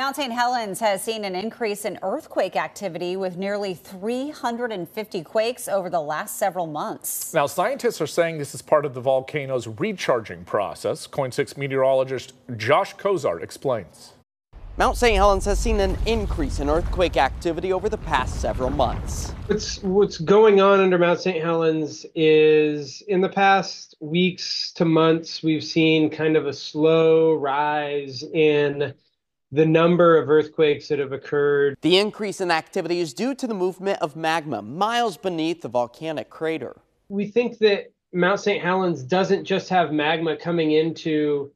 Mount St. Helens has seen an increase in earthquake activity with nearly 350 quakes over the last several months. Now, scientists are saying this is part of the volcano's recharging process. KOIN 6 meteorologist Josh Cozart explains. Mount St. Helens has seen an increase in earthquake activity over the past several months. What's what's going on under Mount St. Helens is in the past weeks to months we've seen kind of a slow rise in the number of earthquakes that have occurred. The increase in activity is due to the movement of magma miles beneath the volcanic crater. We think that Mount St. Helens doesn't just have magma coming into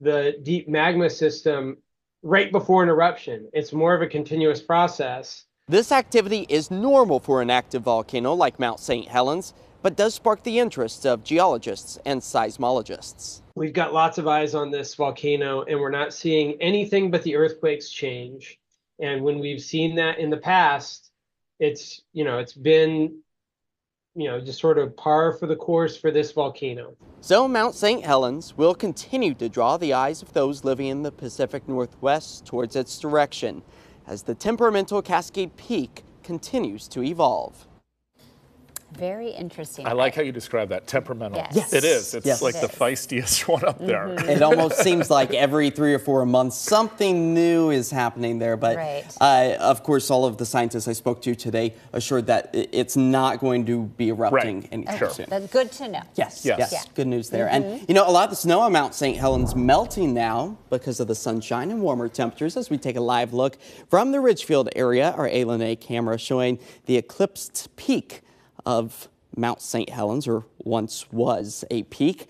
the deep magma system right before an eruption. It's more of a continuous process. This activity is normal for an active volcano like Mount St. Helens, but does spark the interest of geologists and seismologists. We've got lots of eyes on this volcano, and we're not seeing anything but the earthquakes change. And when we've seen that in the past, it's you know it's been you know just sort of par for the course for this volcano. So Mount St. Helens will continue to draw the eyes of those living in the Pacific Northwest towards its direction as the temperamental Cascade Peak continues to evolve. Very interesting. I like how you describe that temperamental. Yes. Yes. It is. It's Yes. like It the is. feistiest one up there. Mm-hmm. It almost seems like every three or four months something new is happening there. But Right. uh, of course, all of the scientists I spoke to today assured that it's not going to be erupting Right. anytime Sure. soon. That's good to know. Yes, Yes. yes, Yeah. Mm-hmm. good news there. And you know, a lot of the snow on Mount St. Helens melting now because of the sunshine and warmer temperatures. As we take a live look from the Ridgefield area, our A A camera showing the eclipsed peak of Mount St. Helens, or once was a peak.